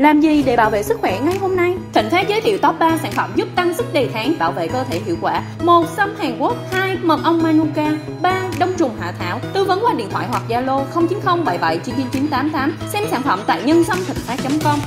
Làm gì để bảo vệ sức khỏe ngay hôm nay? Thịnh Phát giới thiệu top 3 sản phẩm giúp tăng sức đề kháng, bảo vệ cơ thể hiệu quả. 1. Sâm Hàn Quốc 2. Mật ong Manuka 3. Đông trùng hạ thảo Tư vấn qua điện thoại hoặc Zalo 090 77 Xem sản phẩm tại nhân sâm thịnh phát.com